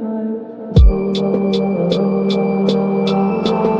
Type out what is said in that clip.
time. Oh, oh, oh, oh, oh, oh, oh, oh.